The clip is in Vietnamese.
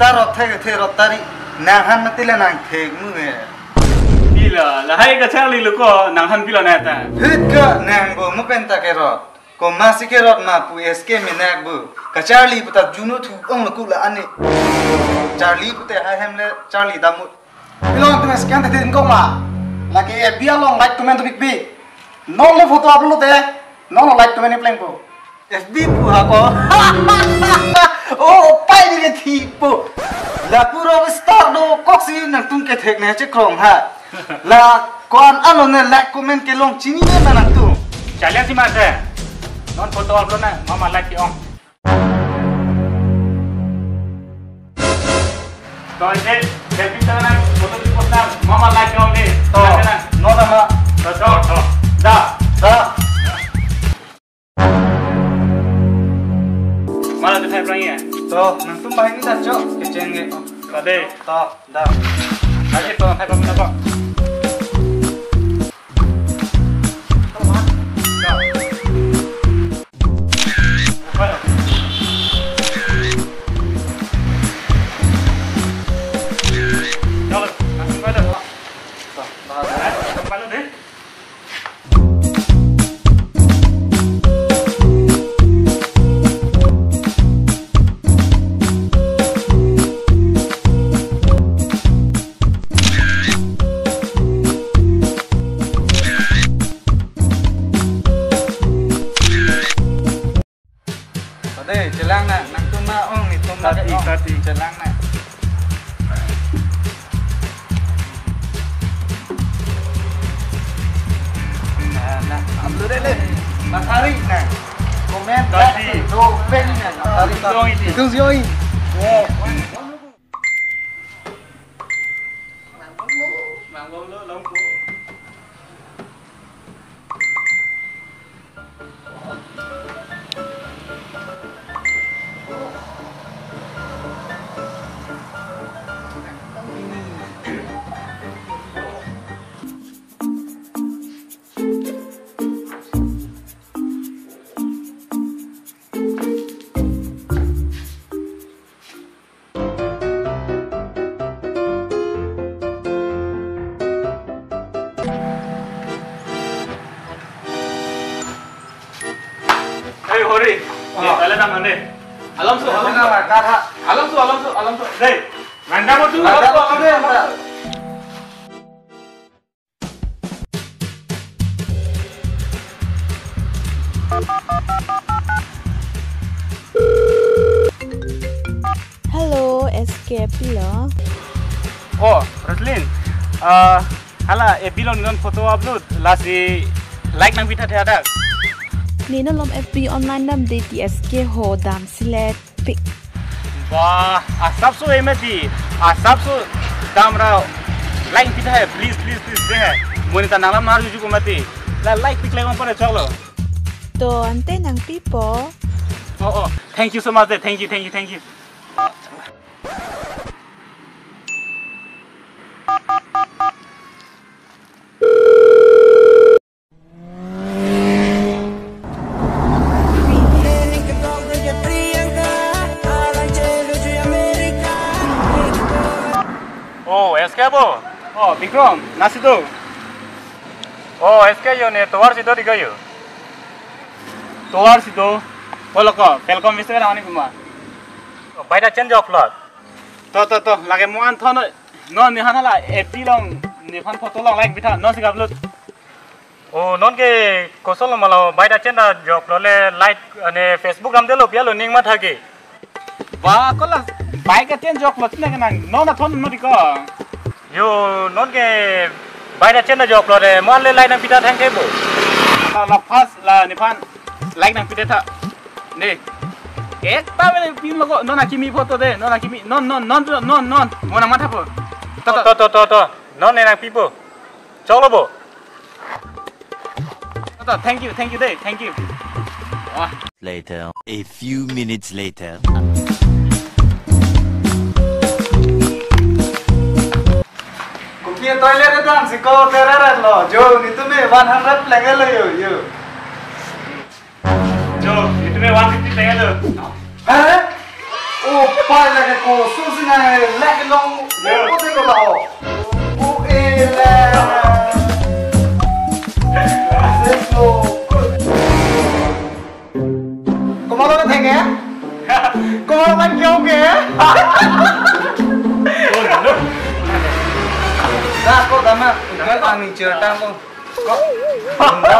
ता रथे थे रतारी नाहन तिले ना थे मुए पिला लहाई का चाली लुको नाहन पिला ना ता हिक नांगो मुपेंता के रत को मासी के रत ना पु एसके में नागबु कचाली पता जुनु थु ओन कुला अने चाली पते हाय हमले चाली दामु पिलों तुम्हें स्कैन दे दिन कोमा लगे बिया लोंग लाइक तुम्हें तो बिक बी नॉन लो फ़ोटो आप लो ते नॉन लाइक तुम्हें नहीं प्लेन को plan po. FB pu ha ko. Oh, pai ni pu. La puro star do kok si nang tung ke thek ne che krong ha. La kon ano ne like comment ke long chini ne na tu. Chalian si mas eh. Non foto upload na mama like ki ong. To ite selfie ta na foto di post na mama like ki ong ni. To, no Tuh, nang tumpahin kita, Cok. Kecengek. Tadi. Tuh, dah. Lagi tuh, hai pemirsa? Đây chơi lang nè, nang tu ma ong ni tu ma ong. tati. Chơi lang. Nè, nè, upload đây lên. Matahari nè. Comment Tati. like, do pen nè, matahari to. Dong alam su alam su alam su alam su alam su Halo, SKP Pilo. Oh, Roslin. Uh, ah, hala, eh, e nonton foto upload. Lasi like nang bita te. Nina lom FB online nam de TSK ho dam silet pick. Wah, asap so emati, asap so dam ra like pic है please please please दे है मोने त नाला मार जुजु को मते ला like pick लेगम परे चलो तो अंते नंग पीपो ओ ओ thank you so much thank you thank you thank you from? Nasido. Oh, SKU ne towar sido di kayo. Towar sido. Wala ko. Pelkom mister na ani kuma. Baita change of lot. To to to lage muan thon no ni hanala eti long ni phan photo long like bitha no sigablut. ओ नोन के कोसल मला बायदा चेंदा job लले like अने Facebook राम देलो पियालो निंग मा थाके बा कोला बाइक चेंज जॉब लचने के ना नो ना थोन नो दिका non ke bai na chen na jok lo de mo le lai nang pita thang ke bo. La la pas la ni pan like nang pite tha. Ne. Ek ta be pin lo ko no na kimi photo de no na kimi non non non non non na mata po. To to to to to. Non ne nang pipo. Chok lo bo. To thank you thank you de thank you. Later. A few minutes later. Cũng kia toilet itu ang siko tereret lo. Jo, itu me 100 lagi lo yo yo. Jo, itu me 150 tengah tu. Hả? Ô, pai là cái cổ su sinh này lẹ cái lông. Yo, có thể có bảo. Ô, ê. Eso. có mà nó thành nghe có mà nó kêu kìa tama. Ikaw, aming tsirta mo. Ko. Hindi.